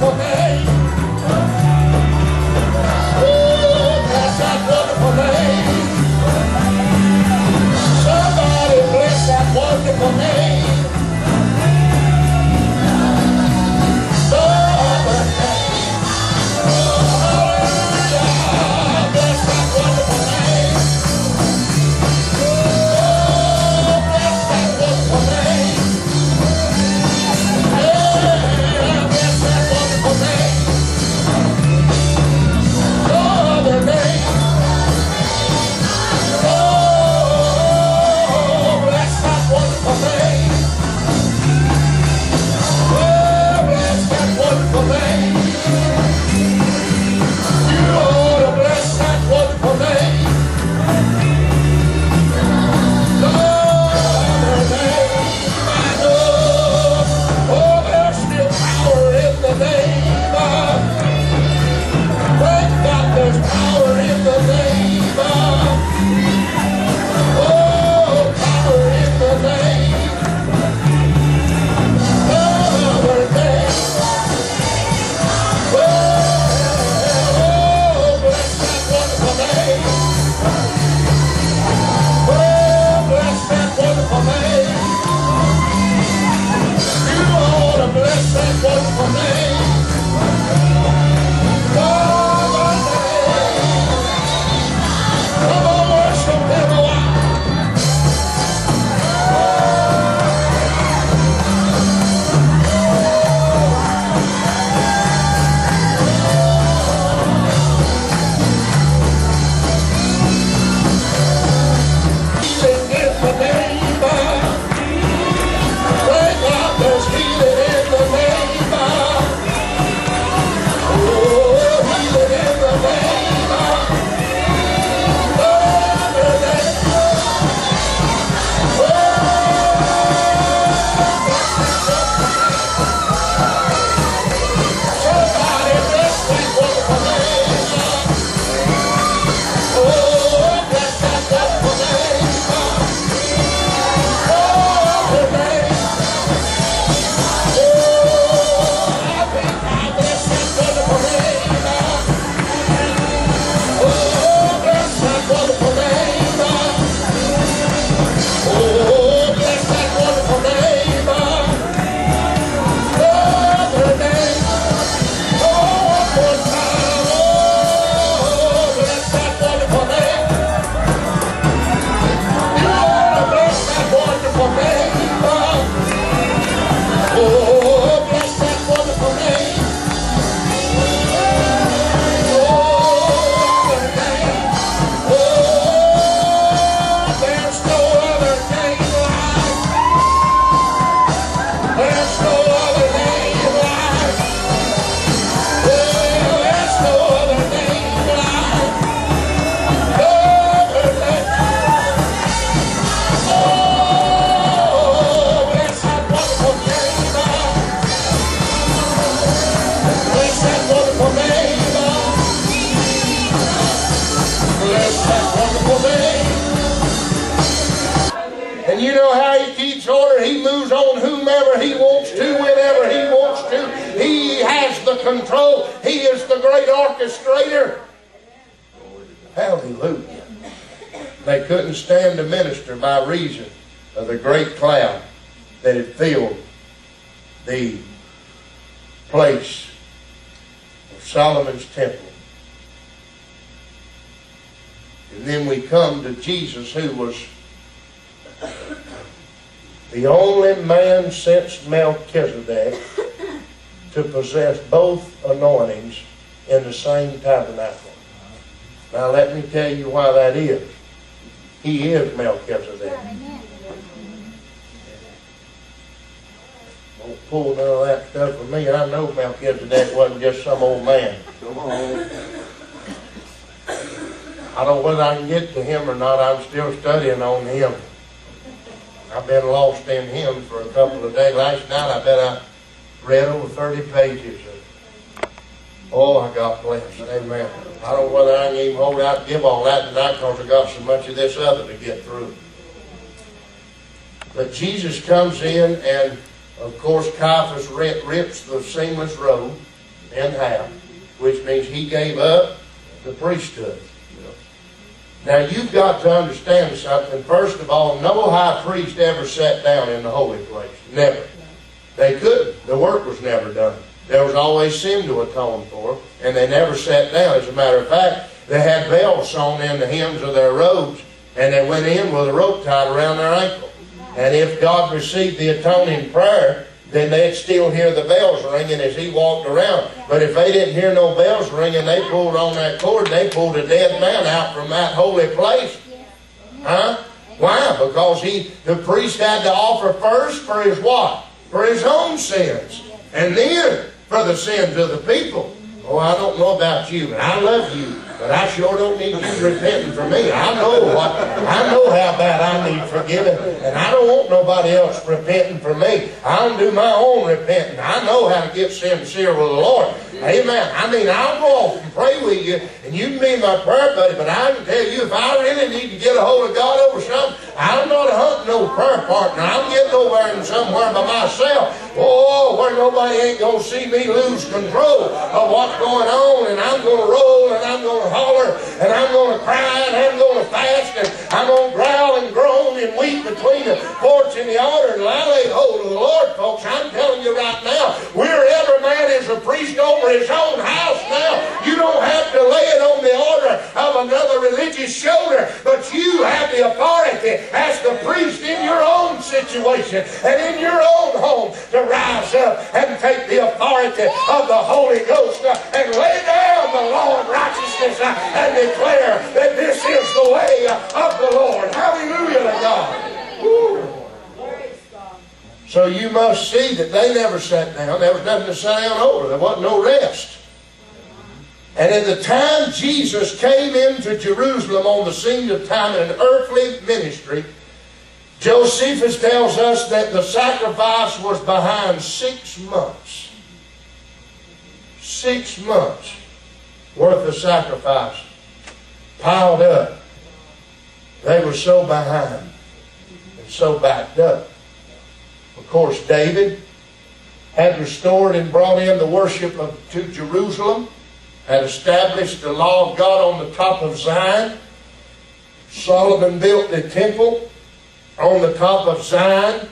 wonderful control. He is the great orchestrator. Hallelujah. They couldn't stand to minister by reason of the great cloud that had filled the place of Solomon's temple. And then we come to Jesus, who was the only man since Melchizedek to possess both anointings in the same tabernacle. Now let me tell you why that is. He is Melchizedek. Don't pull none of that stuff from me. I know Melchizedek wasn't just some old man. Come on. I don't know whether I can get to him or not. I'm still studying on him. I've been lost in him for a couple of days. Last night I bet I read over 30 pages of Oh, I got blessed. Amen. I don't know whether I can even hold out and give all that tonight because I got so much of this other to get through. But Jesus comes in and, of course, Caiaphas rips the seamless robe in half, which means he gave up the priesthood. Now you've got to understand something. First of all, no high priest ever sat down in the holy place. Never. They couldn't. The work was never done. There was always sin to atone for, and they never sat down. As a matter of fact, they had bells sewn in the hems of their robes, and they went in with a rope tied around their ankle. And if God received the atoning prayer, then they'd still hear the bells ringing as he walked around. But if they didn't hear no bells ringing, they pulled on that cord, they pulled a dead man out from that holy place. Huh? Why? Because he, the priest had to offer first for his what? For his own sins. And then for the sins of the people. Oh, I don't know about you, but I love you. But I sure don't need you repenting for me. I know what I know how bad I need forgiving, and I don't want nobody else repenting for me. I'll do my own repenting. I know how to get sincere with the Lord. Amen. I mean, I'll go off and pray with you, and you can be my prayer buddy, but I can tell you, if I really need to get a hold of God over something, I'm not hunting no prayer partner. I'm getting over there somewhere by myself. Oh, where nobody ain't going to see me lose control of what's going on, and I'm going to roll, and I'm going to holler, and I'm going to cry, and I'm going to fast, and I'm going to growl and groan and weep between the porch and the altar, and I lay hold of the Lord, folks. I'm telling you right now, we're every man is a priest over his own house now. You don't have to lay it on the order of another religious shoulder, but you have the authority as the priest in your own situation and in your own home to rise up and take the authority of the Holy Ghost and lay down the law of righteousness and declare that this is the way of the Lord. Hallelujah to God. Woo. So you must see that they never sat down. There was nothing to sit down over. There wasn't no rest. And in the time Jesus came into Jerusalem on the scene of time in an earthly ministry, Josephus tells us that the sacrifice was behind six months. Six months worth of sacrifice piled up. They were so behind and so backed up. Of course, David had restored and brought in the worship of, to Jerusalem, had established the law of God on the top of Zion. Solomon built the temple on the top of Zion,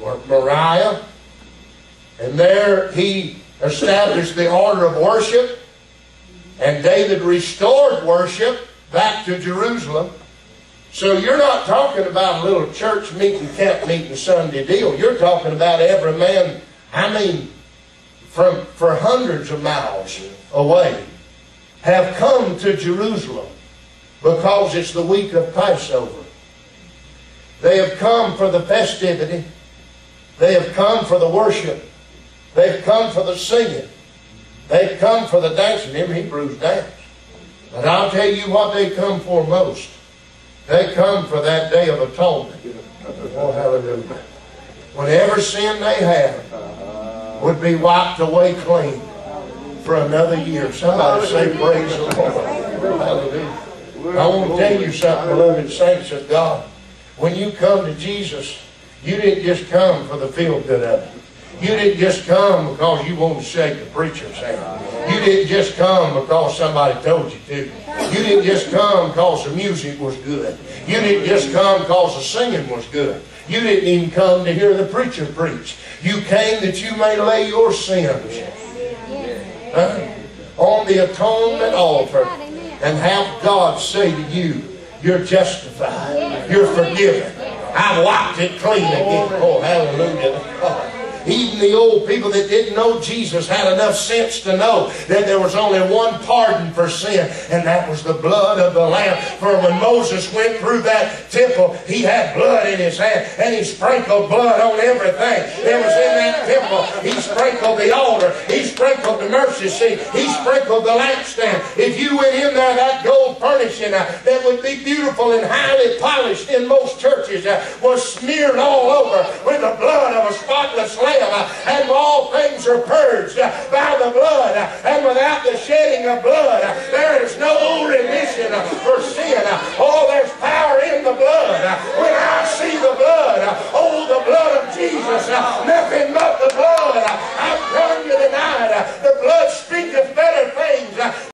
or Moriah, and there he established the order of worship, and David restored worship back to Jerusalem. So you're not talking about a little church meeting, camp meeting Sunday deal. You're talking about every man, I mean, from for hundreds of miles away, have come to Jerusalem because it's the week of Passover. They have come for the festivity. They have come for the worship. They've come for the singing. They've come for the dancing. Them Hebrews dance. But I'll tell you what they come for most. They come for that day of atonement. Oh, hallelujah. Whatever sin they have would be wiped away clean for another year. Somebody say praise the Lord. Hallelujah. I want to tell you something, beloved saints of God. When you come to Jesus, you didn't just come for the feel good of it. You didn't just come because you wanted to shake the preacher's hand. You didn't just come because somebody told you to. You didn't just come because the music was good. You didn't just come because the singing was good. You didn't even come to hear the preacher preach. You came that you may lay your sins huh, on the atonement altar and have God say to you, you're justified. You're forgiven. I've wiped it clean again. Oh, hallelujah. Even the old people that didn't know Jesus had enough sense to know that there was only one pardon for sin, and that was the blood of the Lamb. For when Moses went through that temple, he had blood in his hand, and he sprinkled blood on everything that was in that temple. He sprinkled the altar, he sprinkled the mercy seat, he sprinkled the lampstand. If you went in there, that gold furnishing uh, that would be beautiful and highly polished in most churches uh, was smeared all over with the blood of a spotless lamb and all things are purged by the blood, and without the shedding of blood, there is no remission for sin. Oh, there's power in the blood. When I see the blood, oh, the blood of Jesus, nothing